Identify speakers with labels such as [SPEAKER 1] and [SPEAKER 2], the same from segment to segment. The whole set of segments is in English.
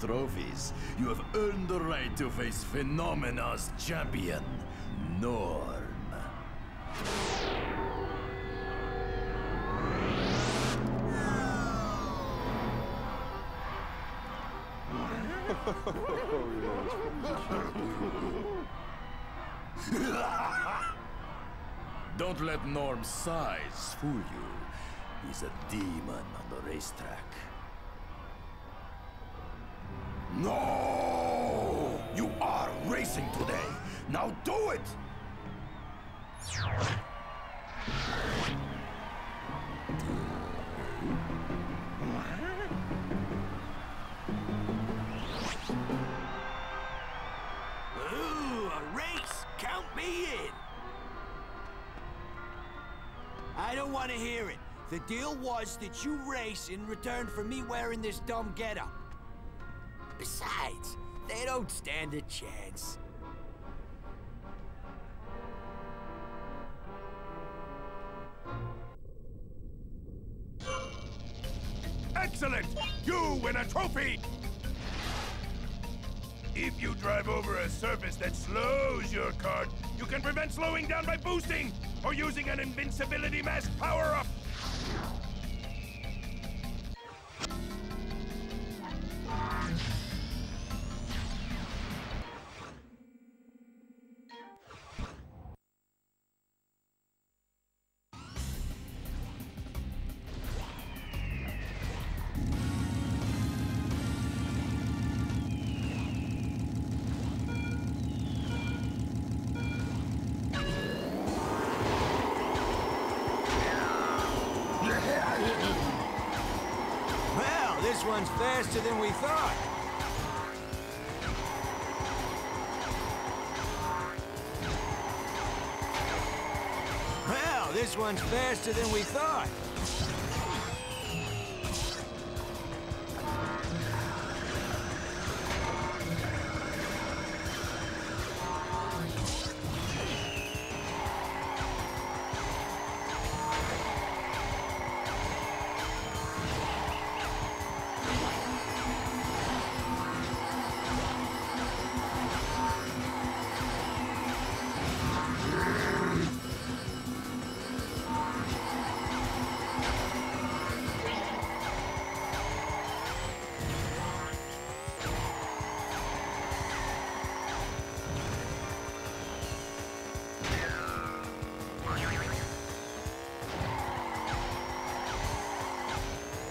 [SPEAKER 1] trophies, you have earned the right to face Fenomena's champion, Norm. Don't let Norm's size fool you. He's a demon on the racetrack. No! You are racing today! Now do it!
[SPEAKER 2] Ooh, a race! Count me in! I don't want to hear it. The deal was that you race in return for me wearing this dumb getup. Besides, they don't stand a chance.
[SPEAKER 3] Excellent! You win a trophy! If you drive over a surface that slows your kart, you can prevent slowing down by boosting or using an invincibility mask power-up.
[SPEAKER 2] This one's faster than we thought. Well, this one's faster than we thought.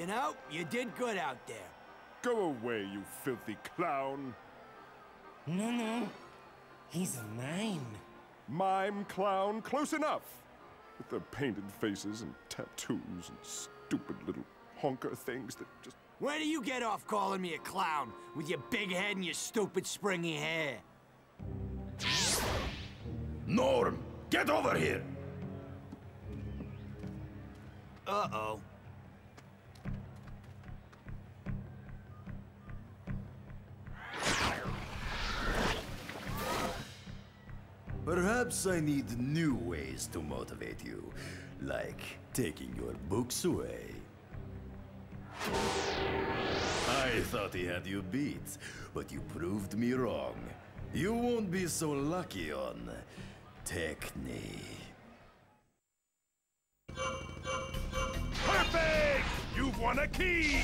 [SPEAKER 2] You know, you did good out there.
[SPEAKER 4] Go away, you filthy clown.
[SPEAKER 5] No, no. He's a mime.
[SPEAKER 4] Mime clown, close enough. With their painted faces and tattoos and stupid little honker things that just.
[SPEAKER 2] Where do you get off calling me a clown with your big head and your stupid springy hair?
[SPEAKER 1] Norm, get over here!
[SPEAKER 2] Uh-oh.
[SPEAKER 1] Perhaps I need new ways to motivate you, like taking your books away. I thought he had you beat, but you proved me wrong. You won't be so lucky on Teknee.
[SPEAKER 4] Perfect! You've won a key!